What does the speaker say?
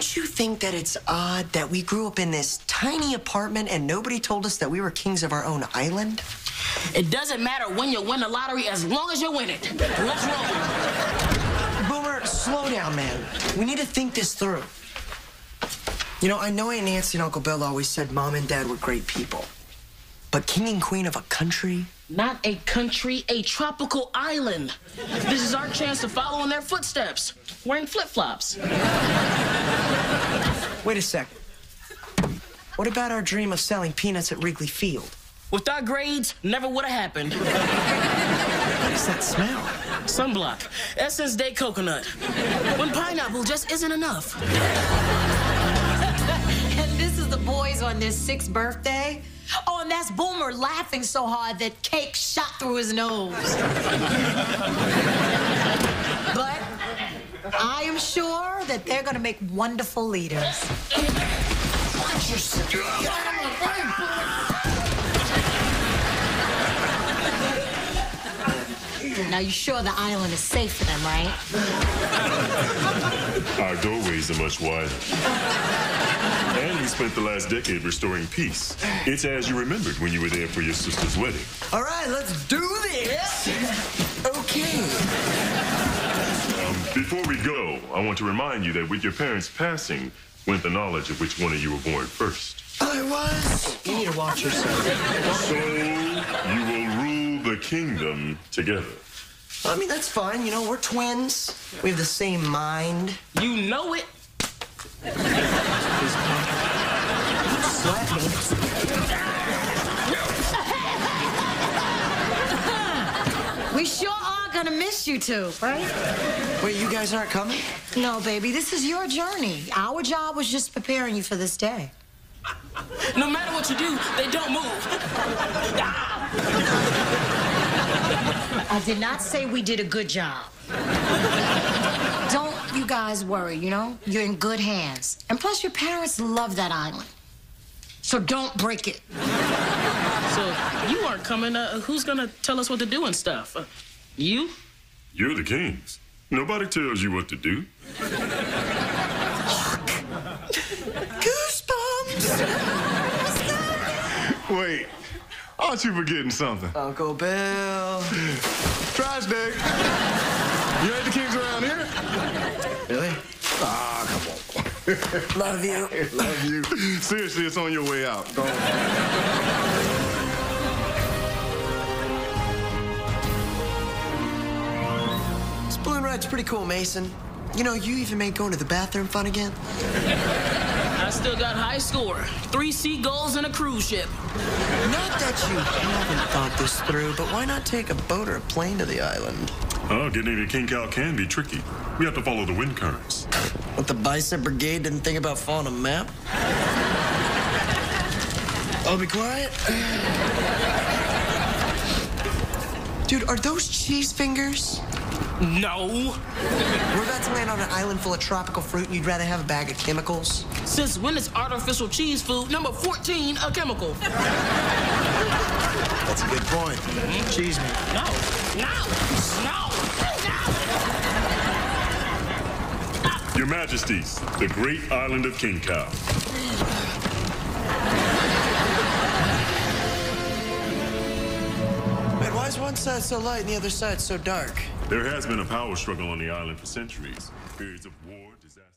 Don't you think that it's odd that we grew up in this tiny apartment and nobody told us that we were kings of our own island? It doesn't matter when you win the lottery as long as you win it. Let's roll. Boomer, slow down, man. We need to think this through. You know, I know Aunt Nancy and Uncle Bill always said mom and dad were great people. But king and queen of a country? Not a country, a tropical island. This is our chance to follow in their footsteps, wearing flip flops. Wait a second. What about our dream of selling peanuts at Wrigley Field? With our grades, never would have happened. What is that smell? Sunblock, Essence Day coconut. When pineapple just isn't enough. And this is the boys on their sixth birthday. Oh, and that's Boomer laughing so hard that cake shot through his nose. but I am sure that they're gonna make wonderful leaders. Now you sure the island is safe for them, right? Our doorways are much wider. And we spent the last decade restoring peace. It's as you remembered when you were there for your sister's wedding. All right, let's do this. Okay. Um, before we go, I want to remind you that with your parents' passing went the knowledge of which one of you were born first. I was. You need to watch yourself. So you will rule the kingdom together. I mean, that's fine. You know, we're twins. We have the same mind. You know it. Slap me. We sure are gonna miss you two, right? Wait, you guys aren't coming? No, baby, this is your journey. Our job was just preparing you for this day. No matter what you do, they don't move. I did not say we did a good job. Don't you guys worry, you know? You're in good hands. And plus, your parents love that island. So don't break it. So you aren't coming. Uh, who's gonna tell us what to do and stuff? Uh, you? You're the kings. Nobody tells you what to do. Goosebumps! Wait, aren't you forgetting something? Uncle Bill. Trash day. You ain't the kings around here? Really? Ah, come on. Love you. Love you. Seriously, it's on your way out. Go on. This balloon ride's pretty cool, Mason. You know, you even made going to the bathroom fun again. I still got high score. Three seagulls and a cruise ship. Not that you haven't thought this through, but why not take a boat or a plane to the island? Oh, getting to Kinkow can be tricky. We have to follow the wind currents. What, the bicep brigade didn't think about following a map? I'll be quiet. Dude, are those cheese fingers? No. We're about to land on an island full of tropical fruit, and you'd rather have a bag of chemicals? Since when is artificial cheese food number 14 a chemical? That's a good point. Cheese me. No. No. No. No. Your Majesties, the great island of Kinkow. Wait, why is one side so light and the other side so dark? There has been a power struggle on the island for centuries. Periods of war, disaster.